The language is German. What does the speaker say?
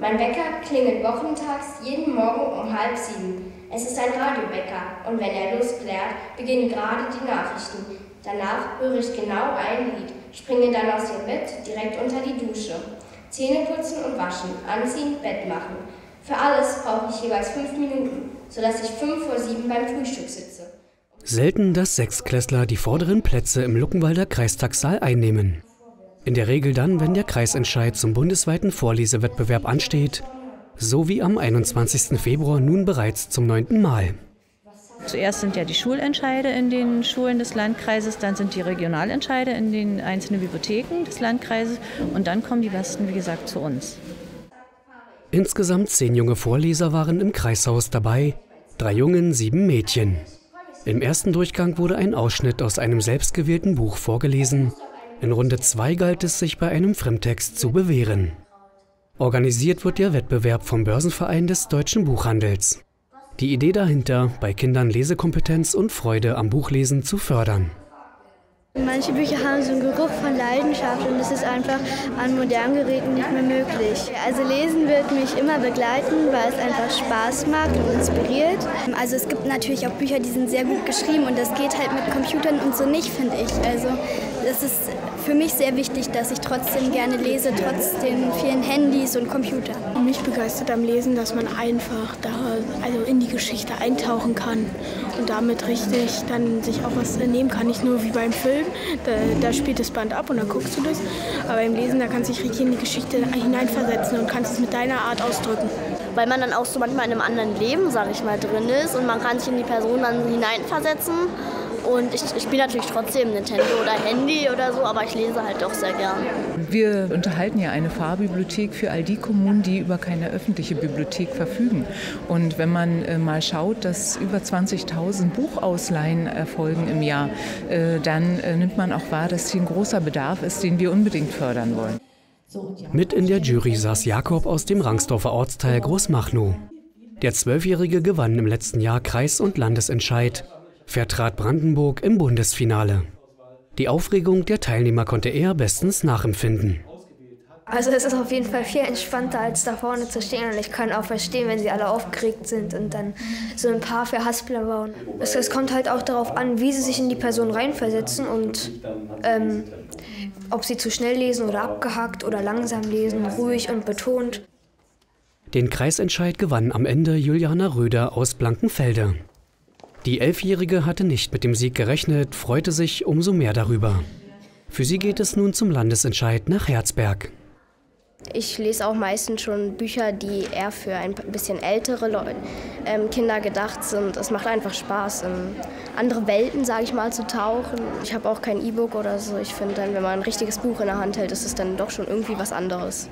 Mein Wecker klingelt wochentags jeden Morgen um halb sieben. Es ist ein Radiowecker und wenn er losklärt, beginnen gerade die Nachrichten. Danach höre ich genau ein Lied, springe dann aus dem Bett direkt unter die Dusche. Zähne putzen und waschen, anziehen, Bett machen. Für alles brauche ich jeweils fünf Minuten, sodass ich fünf vor sieben beim Frühstück sitze. Selten, dass Sechsklässler die vorderen Plätze im Luckenwalder Kreistagssaal einnehmen. In der Regel dann, wenn der Kreisentscheid zum bundesweiten Vorlesewettbewerb ansteht, so wie am 21. Februar nun bereits zum neunten Mal. Zuerst sind ja die Schulentscheide in den Schulen des Landkreises, dann sind die Regionalentscheide in den einzelnen Bibliotheken des Landkreises und dann kommen die besten, wie gesagt, zu uns. Insgesamt zehn junge Vorleser waren im Kreishaus dabei, drei Jungen, sieben Mädchen. Im ersten Durchgang wurde ein Ausschnitt aus einem selbstgewählten Buch vorgelesen. In Runde 2 galt es, sich bei einem Fremdtext zu bewähren. Organisiert wird der Wettbewerb vom Börsenverein des deutschen Buchhandels. Die Idee dahinter, bei Kindern Lesekompetenz und Freude am Buchlesen zu fördern. Manche Bücher haben so einen Geruch von Leidenschaft und das ist einfach an modernen Geräten nicht mehr möglich. Also Lesen wird mich immer begleiten, weil es einfach Spaß macht und inspiriert. Also es gibt natürlich auch Bücher, die sind sehr gut geschrieben und das geht halt mit Computern und so nicht, finde ich. Also das ist für mich sehr wichtig, dass ich trotzdem gerne lese, trotz den vielen Handys und Computern. Mich begeistert am Lesen, dass man einfach da also in die Geschichte eintauchen kann und damit richtig dann sich auch was nehmen kann. Nicht nur wie beim Film, da, da spielt das Band ab und dann guckst du das, aber beim Lesen, da kannst du dich richtig in die Geschichte hineinversetzen und kannst es mit deiner Art ausdrücken. Weil man dann auch so manchmal in einem anderen Leben, sag ich mal, drin ist und man kann sich in die Person dann hineinversetzen und ich, ich spiele natürlich trotzdem Nintendo oder Handy oder so, aber ich lese halt doch sehr gern. Wir unterhalten ja eine Fahrbibliothek für all die Kommunen, die über keine öffentliche Bibliothek verfügen. Und wenn man äh, mal schaut, dass über 20.000 Buchausleihen erfolgen im Jahr, äh, dann äh, nimmt man auch wahr, dass hier ein großer Bedarf ist, den wir unbedingt fördern wollen. Mit in der Jury saß Jakob aus dem Rangsdorfer Ortsteil Großmachnow. Der Zwölfjährige gewann im letzten Jahr Kreis- und Landesentscheid vertrat Brandenburg im Bundesfinale. Die Aufregung der Teilnehmer konnte er bestens nachempfinden. Also es ist auf jeden Fall viel entspannter, als da vorne zu stehen. Und ich kann auch verstehen, wenn sie alle aufgeregt sind und dann so ein paar für Haspler bauen. Es, es kommt halt auch darauf an, wie sie sich in die Person reinversetzen und ähm, ob sie zu schnell lesen oder abgehackt oder langsam lesen, ruhig und betont. Den Kreisentscheid gewann am Ende Juliana Röder aus Blankenfelde. Die Elfjährige hatte nicht mit dem Sieg gerechnet, freute sich umso mehr darüber. Für sie geht es nun zum Landesentscheid nach Herzberg. Ich lese auch meistens schon Bücher, die eher für ein bisschen ältere Leute, ähm, Kinder gedacht sind. Es macht einfach Spaß, in andere Welten, sage ich mal, zu tauchen. Ich habe auch kein E-Book oder so. Ich finde dann, wenn man ein richtiges Buch in der Hand hält, ist es dann doch schon irgendwie was anderes.